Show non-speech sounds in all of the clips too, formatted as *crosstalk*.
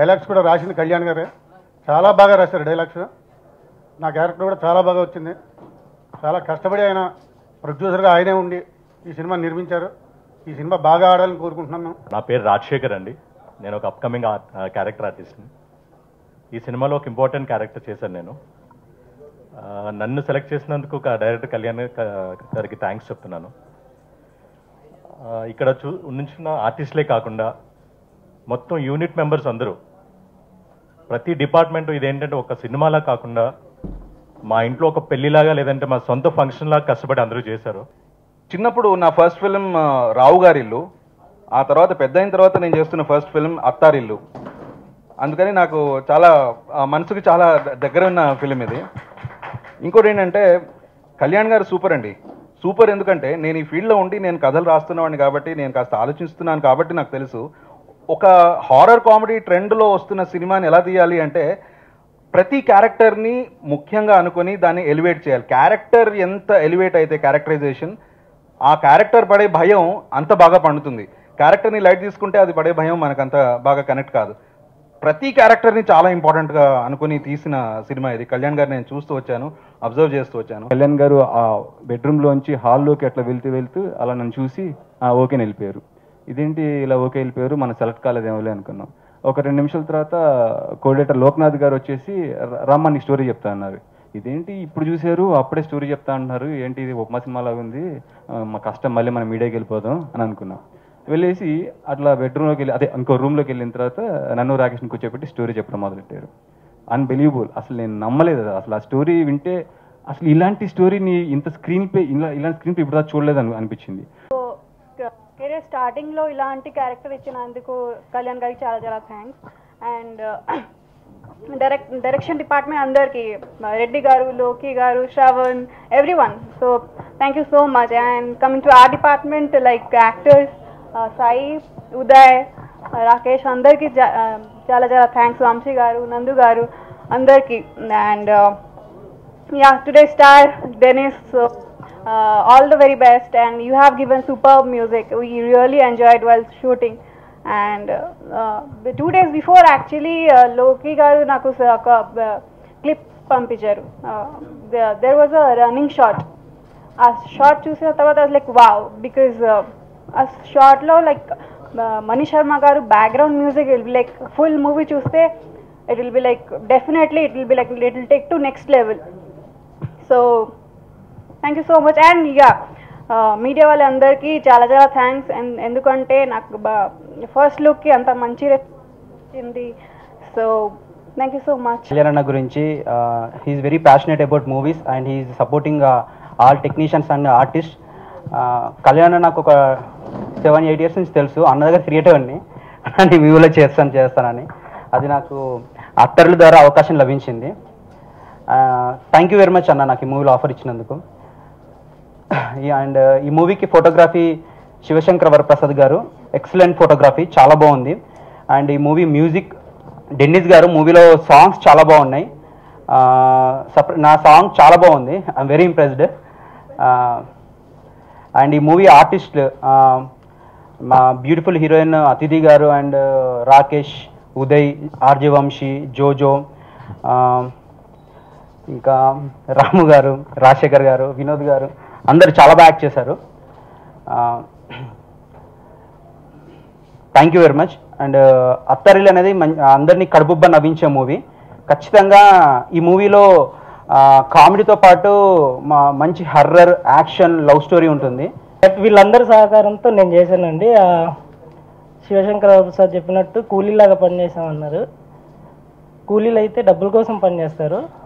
Dialogues కూడా రాసింది కళ్యాణ్ గారే. చాలా బాగా రాశారు డైలాగ్స్. నా క్యారెక్టర్ కూడా చాలా బాగా వచ్చింది. చాలా కష్టపడి ఆయన ప్రొడ్యూసర్గా ఆయనే ఉండి ఈ సినిమా నిర్మించారు. ఈ సినిమా బాగా ఆడాలని కోరుకుంటున్నాను నా పేరు రాజశేఖర్ అండి. నేను ఒక అప్కమింగ్ క్యారెక్టర్ ఆర్టిస్ట్ని ఈ సినిమాలో ఒక ఇంపార్టెంట్ క్యారెక్టర్ చేశాను నేను. నన్ను సెలెక్ట్ చేసినందుకు ఒక డైరెక్టర్ కళ్యాణ్ గారికి థ్యాంక్స్ చెప్తున్నాను. ఇక్కడ చూ నుంచిన ఆర్టిస్ట్లే కాకుండా మొత్తం యూనిట్ మెంబర్స్ అందరూ ప్రతి డిపార్ట్మెంట్ ఇదేంటంటే ఒక సినిమాలా కాకుండా మా ఇంట్లో ఒక పెళ్ళిలాగా లేదంటే మా సొంత ఫంక్షన్ లాగా కష్టపడి అందరూ చేశారు. చిన్నప్పుడు నా ఫస్ట్ ఫిలిం రావు గారిల్లు. ఆ తర్వాత పెద్ద అయిన తర్వాత నేను చేస్తున్న ఫస్ట్ ఫిలిం అత్తారిల్లు. అందుకని నాకు చాలా మనసుకు చాలా దగ్గర ఉన్న ఫిలిం ఇది. ఇంకోటి ఏంటంటే కళ్యాణ్ గారు సూపర్ అండి. సూపర్ ఎందుకంటే నేను ఈ ఫీల్డ్లో ఉండి నేను కథలు రాస్తున్నవాడిని కాబట్టి నేను కాస్త ఆలోచిస్తున్నాను కాబట్టి నాకు తెలుసు. ఒక హారర్ కామెడీ ట్రెండ్లో వస్తున్న సినిమాని ఎలా తీయాలి అంటే ప్రతి క్యారెక్టర్ని ముఖ్యంగా అనుకొని దాన్ని ఎలివేట్ చేయాలి. క్యారెక్టర్ ఎంత ఎలివేట్ అయితే క్యారెక్టరైజేషన్ ఆ క్యారెక్టర్ పడే భయం అంత బాగా పండుతుంది. క్యారెక్టర్ని లైట్ తీసుకుంటే అది పడే భయం మనకు అంత బాగా కనెక్ట్ కాదు. ప్రతి క్యారెక్టర్ని చాలా ఇంపార్టెంట్గా అనుకుని తీసిన సినిమా ఇది. కళ్యాణ్ గారు నేను చూస్తూ వచ్చాను అబ్జర్వ్ చేస్తూ వచ్చాను. కళ్యాణ్ గారు ఆ బెడ్రూమ్లోంచి హాల్లోకి అట్లా వెళ్తూ వెళ్తూ అలా నన్ను చూసి ఓకే వెళ్ళిపోయారు. ఇదేంటి ఇలా ఓకే వెళ్ళిపోయారు మనం సెలెక్ట్ కాలేదేమోలే అనుకున్నాం. ఒక రెండు నిమిషాల తర్వాత కోఆర్డినేటర్ లోక్నాథ్ గారు వచ్చేసి రమ్మని నీ స్టోరీ చెప్తా అన్నారు. ఇదేంటి ఇప్పుడు చూశారు? అప్పుడే స్టోరీ చెప్తా అంటున్నారు. ఏంటి ఇది ఉపమా సినిమా లాగా ఉంది? మా కష్టం మళ్ళీ మనం మీడియాకి వెళ్ళిపోదాం అని అనుకున్నాం. వెళ్ళేసి అట్లా బెడ్రూమ్లోకి వెళ్ళి అదే ఇంకో రూమ్లోకి వెళ్ళిన తర్వాత నన్ను రాకేష్ని కూర్చోబెట్టి స్టోరీ చెప్పడం మొదలెట్టారు. అన్బిలీవబుల్ అసలు నేను నమ్మలేదు అసలు ఆ స్టోరీ వింటే అసలు ఇలాంటి స్టోరీని ఇంత స్క్రీన్ పే ఇలా ఇలాంటి స్క్రీన్ పే ఇప్పుడు చూడలేదు అని అనిపించింది. కెరీర్ స్టార్టింగ్లో ఇలాంటి క్యారెక్టర్ ఇచ్చినందుకు కళ్యాణ్ గారికి చాలా చాలా thanks. And *clears throat* direct direction department అందరికీ రెడ్డి గారు లోకి గారు Shravan everyone so thank you so much and coming to our department like actors Sai Uday Rakesh అందరికీ uh, చాలా చాలా థ్యాంక్స్ వంశీ గారు నందు గారు అందరికీ. And ya today star Denis so all the very best and you have given superb music we really enjoyed while shooting and uh, uh, the two days before actually uh, loki garu నాకు స- ఒక clip పంపించారు there was a running shot ఆ short చూసిన తర్వాత like wow because ఆ షార్ట్లో like Mani Sharma గారు background music will be like full movie చూస్తే it will be like definitely it will be like it will take to next level so thank you so much and ఇక media వాళ్ళందరికీ చాలా చాలా thanks ఎందుకంటే నాకు first లుక్కి అంత మంచి వచ్చింది. So thank you so much Kalyan అన్న గురించి he's very passionate about movies and he's supporting all technicians and artist Kalyan నాకు ఒక సెవెన్ ఎయిట్ ఇయర్స్ నుంచి తెలుసు. అన్న దగ్గర క్రియేటివ్ అండి. నేను మూవీలో చేస్తాను చేస్తానని. అది నాకు అత్తరుల ద్వారా అవకాశం లభించింది. థ్యాంక్ యూ వెరీ మచ్ అన్న నాకు ఈ మూవీలో ఆఫర్ ఇచ్చినందుకు. అండ్ ఈ మూవీకి ఫోటోగ్రఫీ శివశంకర్ వరప్రసాద్ గారు. ఎక్సలెంట్ ఫోటోగ్రఫీ చాలా బాగుంది. అండ్ ఈ మూవీ మ్యూజిక్ డెన్నిస్ గారు మూవీలో సాంగ్స్ చాలా బాగున్నాయి. నా సాంగ్ చాలా బాగుంది. ఐఎమ్ వెరీ ఇంప్రెస్డ్ అండ్ ఈ మూవీ ఆర్టిస్ట్ మా బ్యూటిఫుల్ హీరోయిన్ అతిథి గారు అండ్ రాకేష్ ఉదయ్ ఆర్జే వంశీ జోజో ఇంకా రాము గారు రాజశేఖర్ గారు వినోద్ గారు అందరు చాలా బాగా యాక్ట్ చేశారు. Thank you very much and అత్తరిల్ అనేది మం- అందరినీ కడుపుబ్బ నవ్వించే మూవీ. ఖచ్చితంగా ఈ మూవీలో కామెడీతో పాటు మా మంచి హర్రర్ యాక్షన్ లవ్ స్టోరీ ఉంటుంది. వీళ్ళందరి సహకారంతో నేను చేశానండి. శివశంకర్ ప్రసాద్ చెప్పినట్టు కూలీలాగా పనిచేసామన్నారు. కూలీలు అయితే డబ్బుల కోసం పనిచేస్తారు.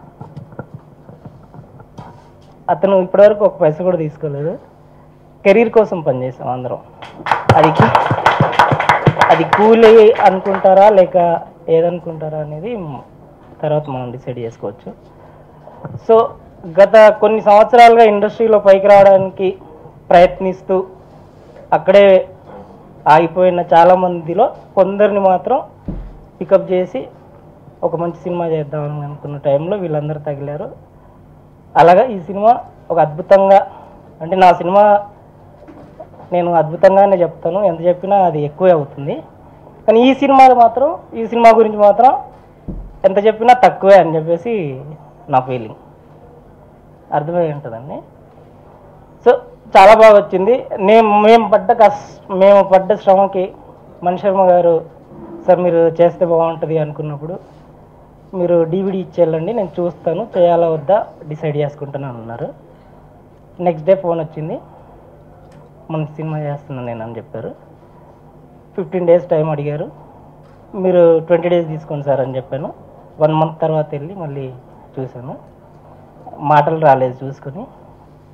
అతను ఇప్పటివరకు ఒక పైస కూడా తీసుకోలేదు. కెరీర్ కోసం పనిచేసాం అందరం. అది అది కూలీ అనుకుంటారా లేక ఏదనుకుంటారా అనేది తర్వాత మనం డిసైడ్ చేసుకోవచ్చు. సో గత కొన్ని సంవత్సరాలుగా ఇండస్ట్రీలో పైకి రావడానికి ప్రయత్నిస్తూ అక్కడే ఆగిపోయిన చాలామందిలో కొందరిని మాత్రం పికప్ చేసి ఒక మంచి సినిమా చేద్దామని అనుకున్న టైంలో వీళ్ళందరూ తగిలారు. అలాగా ఈ సినిమా ఒక అద్భుతంగా అంటే నా సినిమా నేను అద్భుతంగానే చెప్తాను. ఎంత చెప్పినా అది ఎక్కువే అవుతుంది. కానీ ఈ సినిమాలో మాత్రం ఈ సినిమా గురించి మాత్రం ఎంత చెప్పినా తక్కువే అని చెప్పేసి నా ఫీలింగ్ అర్థమై ఉంటుందండి? సో చాలా బాగా వచ్చింది. నేను మేము పడ్డ కస్ మేము పడ్డ శ్రమకి మణిశర్మ గారు సార్ మీరు చేస్తే బాగుంటుంది అనుకున్నప్పుడు మీరు డివిడి ఇచ్చేళ్ళండి నేను చూస్తాను చేయాలా వద్దా డిసైడ్ చేసుకుంటున్నాను అన్నారు. నెక్స్ట్ డే ఫోన్ వచ్చింది. మన సినిమా చేస్తున్నాను నేను అని చెప్పారు. ఫిఫ్టీన్ డేస్ టైం అడిగారు. మీరు ట్వంటీ డేస్ తీసుకోండి సార్ అని చెప్పాను. వన్ మంత్ తర్వాత వెళ్ళి మళ్ళీ చూశాను. మాటలు రాలేదు చూసుకొని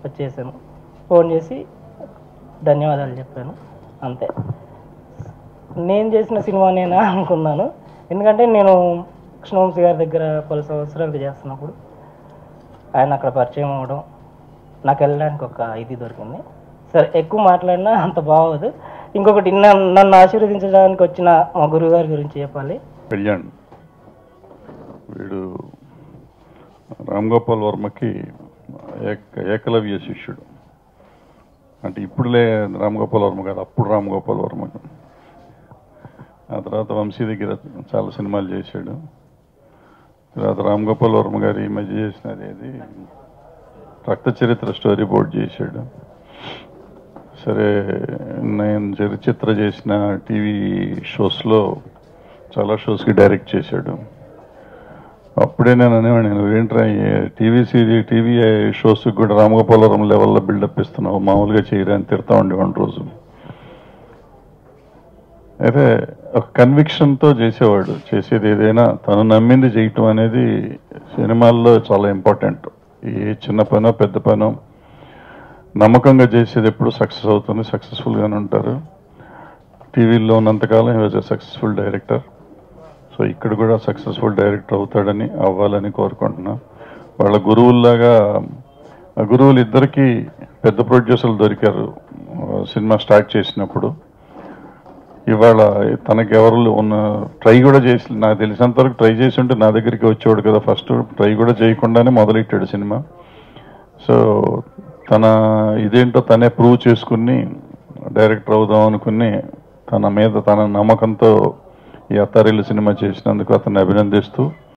వచ్చేసాను. ఫోన్ చేసి ధన్యవాదాలు చెప్పాను. అంతే. నేను చేసిన సినిమానేనా అనుకున్నాను. ఎందుకంటే నేను కృష్ణవంశీ గారి దగ్గర పలు సంవత్సరాలు చేస్తున్నప్పుడు ఆయన అక్కడ పరిచయం అవ్వడం నాకు వెళ్ళడానికి ఒక ఇది దొరికింది. సరే ఎక్కువ మాట్లాడినా అంత బాగోదు. ఇంకొకటి నన్ను నన్ను ఆశీర్వదించడానికి వచ్చిన మా గురువు గారి గురించి చెప్పాలి. కళ్యాణ్ వీడు రామ్ గోపాల్ వర్మకి ఏక ఏకలవ్య శిష్యుడు. అంటే ఇప్పుడులే రామ్ గోపాల్ వర్మ కాదు అప్పుడు రామ్ గోపాల్ వర్మ. ఆ తర్వాత వంశీ దగ్గర చాలా సినిమాలు చేశాడు. తర్వాత రామ్ గోపాల్ వర్మ గారు ఈ మధ్య చేసినది ఏది? రక్త చరిత్ర స్టోరీ బోర్డ్ చేశాడు. సరే నేను చరిచిత్ర చేసిన టీవీ షోస్లో చాలా షోస్కి డైరెక్ట్ చేశాడు. అప్పుడే నేను అనేవాడిని నువ్వు ఏంట్రా టీవీ సీరీ టీవీ షోస్కి కూడా రామగోపాలవరం లెవెల్లో బిల్డప్ ఇస్తున్నావు? మామూలుగా చేయరా అని తిడతా ఉండేవాడిని రోజు. అయితే ఒక కన్విక్షన్తో చేసేవాడు చేసేది ఏదైనా తను నమ్మింది చేయటం అనేది సినిమాల్లో చాలా ఇంపార్టెంట్ ఏ చిన్న పనో పెద్ద పనో నమ్మకంగా చేసేది ఎప్పుడు సక్సెస్ అవుతుంది సక్సెస్ఫుల్గానే ఉంటారు. టీవీలో ఉన్నంతకాలం ఈ వాజ్ సక్సెస్ఫుల్ డైరెక్టర్ సో ఇక్కడ కూడా సక్సెస్ఫుల్ డైరెక్టర్ అవుతాడని అవ్వాలని కోరుకుంటున్నా. వాళ్ళ గురువుల్లాగా ఆ గురువులు ఇద్దరికి పెద్ద ప్రొడ్యూసర్లు దొరికారు. సినిమా స్టార్ట్ చేసినప్పుడు ఇవాళ తనకి ఎవరు ఉన్న ట్రై కూడా చేసి నాకు తెలిసినంత వరకు ట్రై చేసి ఉంటే నా దగ్గరికి వచ్చేవాడు కదా ఫస్ట్. ట్రై కూడా చేయకుండానే మొదలెట్టాడు సినిమా. సో తన ఇదేంటో తనే ప్రూవ్ చేసుకుని డైరెక్టర్ అవుదాం అనుకుని తన మీద తన నమ్మకంతో ఈ అత్తారీలు సినిమా చేసినందుకు అతన్ని అభినందిస్తూ